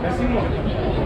Спасибо.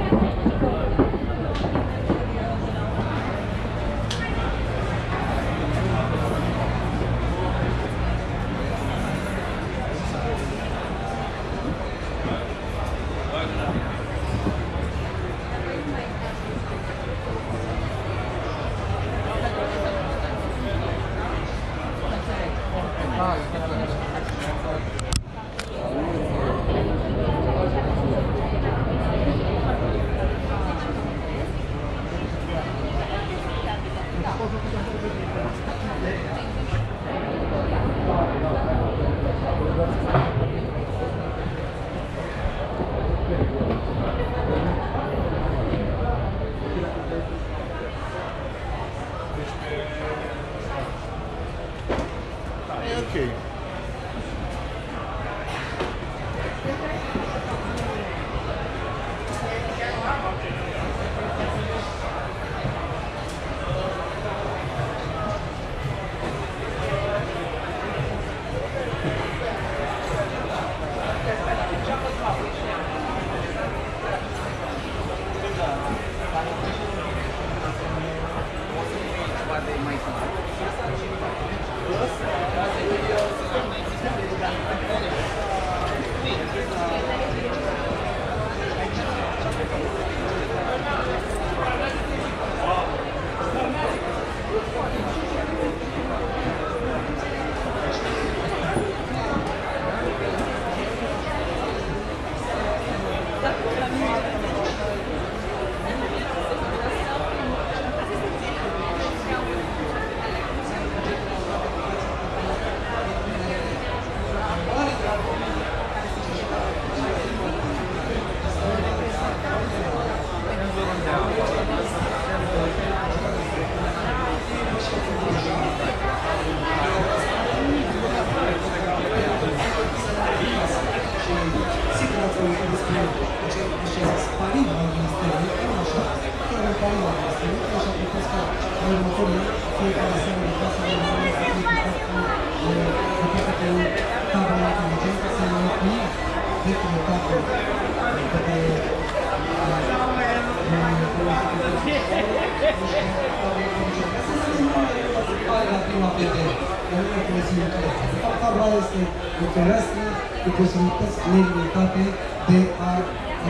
La prima vedere, la prima posibilitate. De fapt, tabla este o fereastră cu posibilități nelimitate de a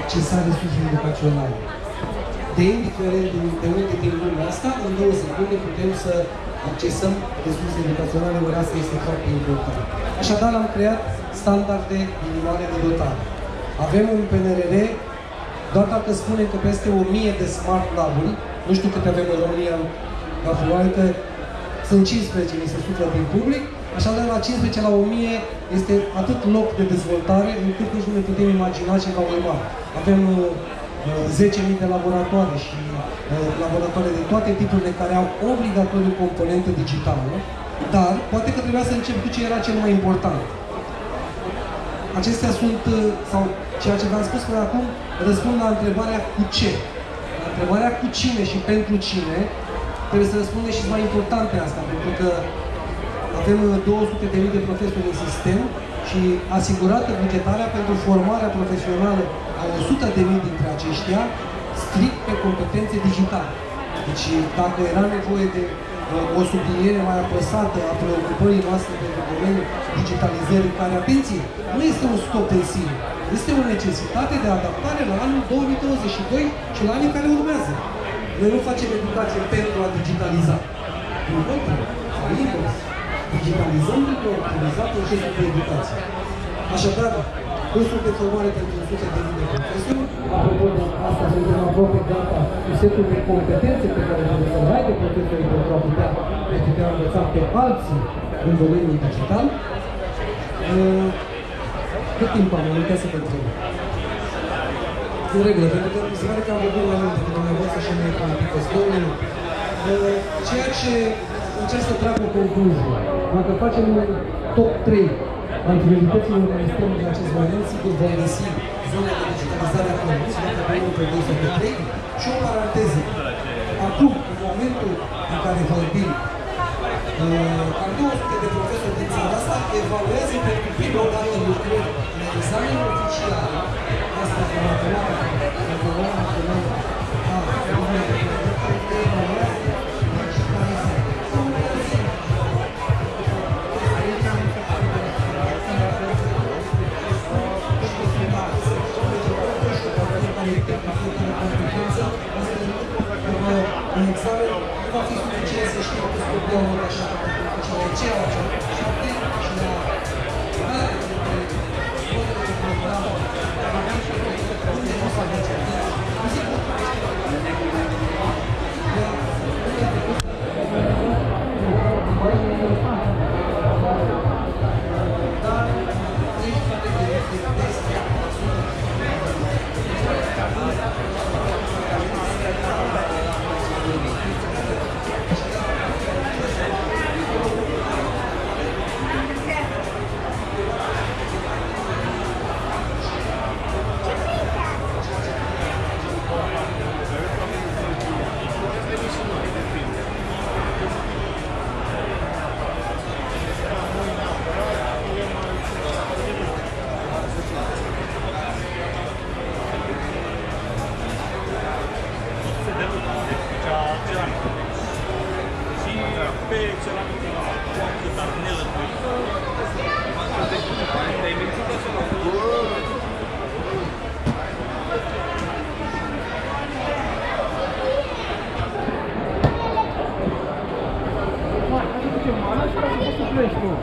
accesa resursele educaționale. De indiferent de, de unde din lumea asta, în două secunde putem să accesăm resurse educaționale, ori asta este foarte important. Așadar, am creat standarde minimale de dotare. Avem un PNRR, doar dacă spunem că peste 1000 de smart lab-uri, nu știu câte avem în România, la probabil că sunt 15, mi se suflă din public, așadar la 15 la 1000 este atât loc de dezvoltare încât nici nu ne putem imagina ce va urma. Avem uh, 10.000 de laboratoare și uh, laboratoare de toate tipurile care au obligatoriu componentă digitală, dar poate că trebuia să încep cu ce era cel mai important. Acestea sunt, uh, sau ceea ce v-am spus până acum, răspund la întrebarea cu ce. La întrebarea cu cine și pentru cine, trebuie să răspundem și mai importante asta, pentru că avem 200.000 de profesori în sistem și asigurată bugetarea pentru formarea profesională a 100.000 dintre aceștia strict pe competențe digitale. Deci dacă era nevoie de uh, o subliniere mai apăsată a preocupării noastre pentru domeniul digitalizării, care, atenție, nu este un stop în sine, este o necesitate de adaptare la anul 2022 și la anii care urmează. Noi nu facem educație pentru a digitaliza. Din contră, sau invers, digitalizăm pentru a optimiza procesul de educație. Așadar, cursul de formare pentru sute de mii de profesori, apropo de asta, suntem aproape gata cu setul de competențe pe care trebuie să-l aibă profesorii pentru a putea, a putea învăța pe alții în domeniul digital. Uh, cât timp am? Am uitat să vă întreb. În regulă, pentru că mi se pare că am vorbit mai mult America, Pestoniu, uh, ceea ce încerc să trag o concluzie. Dacă facem un top 3 al priorităților care spun în acest moment, sigur, de a găsi zona de digitalizare a condițiilor pe unul, pe doi sau pe trei și o paranteză. Acum, în momentul în care vorbim, uh, cam 200 de profesori din țara asta evaluează pentru prima dată lucrări în examenul oficial, asta e matematică, egzamin. Chyba w tej chwili jest jeszcze po prostu do naszego ciała.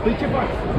Ты чебак.